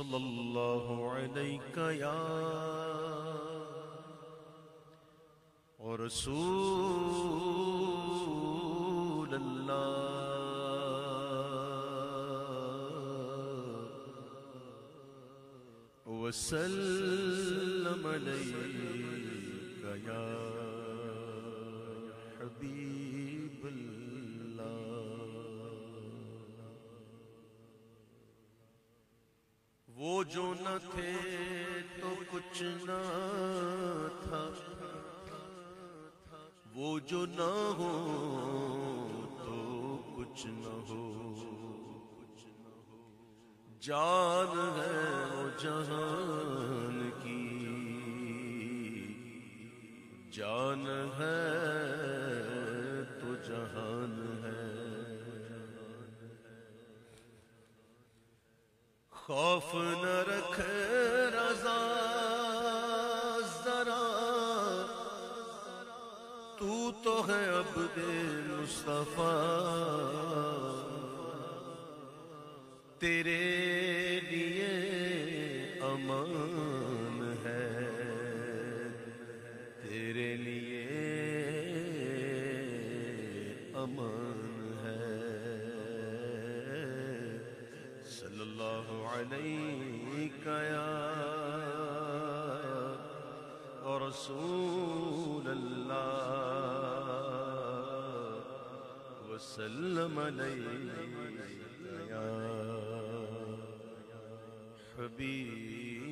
صلى الله عليك يا ورسول الله وسلم عليك يا وہ جو نہ تھے تو کچھ نہ تھا۔ وہ جو نہ ہو تو کچھ نہ ہو۔ جان ہے وہ جہان کی۔ جان ہے خوف نہ رکھ، رضا ذرا تو تو ہے عبد مصطفیٰ۔ تیرے لیے امان ہے۔ تیرے لیے امان عليك يا رسول الله. وسلم عليك يا حبيب